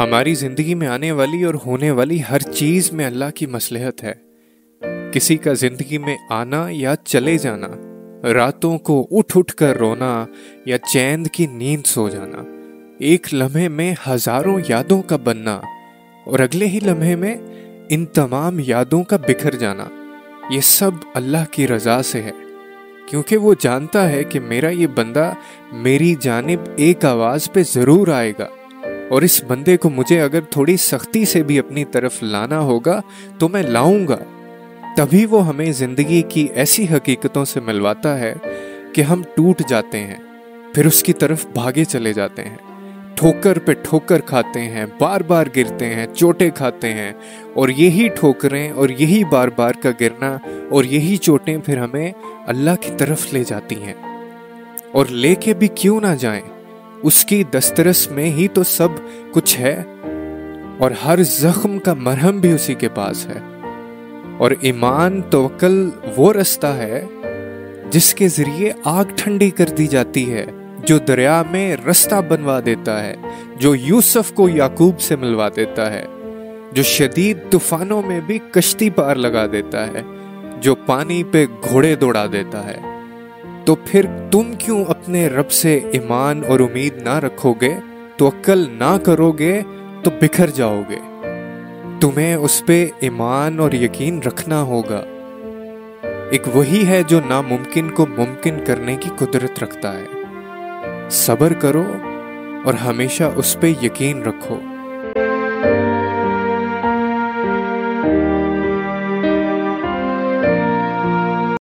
हमारी ज़िंदगी में आने वाली और होने वाली हर चीज़ में अल्लाह की मसलहत है। किसी का ज़िंदगी में आना या चले जाना, रातों को उठ उठ कर रोना या चैन की नींद सो जाना, एक लम्हे में हज़ारों यादों का बनना और अगले ही लम्हे में इन तमाम यादों का बिखर जाना, ये सब अल्लाह की रजा से है। क्योंकि वो जानता है कि मेरा ये बंदा मेरी जानब एक आवाज़ पे ज़रूर आएगा। और इस बंदे को मुझे अगर थोड़ी सख्ती से भी अपनी तरफ़ लाना होगा तो मैं लाऊँगा। तभी वो हमें ज़िंदगी की ऐसी हकीकतों से मिलवाता है कि हम टूट जाते हैं, फिर उसकी तरफ़ भागे चले जाते हैं। ठोकर पे ठोकर खाते हैं बार बार गिरते हैं, चोटें खाते हैं, और यही ठोकरें और यही बार बार का गिरना और यही चोटें फिर हमें अल्लाह की तरफ़ ले जाती हैं। और लेके भी क्यों ना जाएँ? उसकी दस्तरस में ही तो सब कुछ है, और हर जख्म का मरहम भी उसी के पास है। और ईमान तवक्ल वो रास्ता है, जिसके ज़रिए आग ठंडी कर दी जाती है, जो दरिया में रास्ता बनवा देता है, जो यूसुफ को याकूब से मिलवा देता है, जो शदीद तूफानों में भी कश्ती पार लगा देता है, जो पानी पे घोड़े दौड़ा देता है। तो फिर तुम क्यों अपने रब से ईमान और उम्मीद ना रखोगे? तो अक्ल ना करोगे तो बिखर जाओगे। तुम्हें उस पर ईमान और यकीन रखना होगा। एक वही है जो नामुमकिन को मुमकिन करने की कुदरत रखता है। सबर करो और हमेशा उस पर यकीन रखो।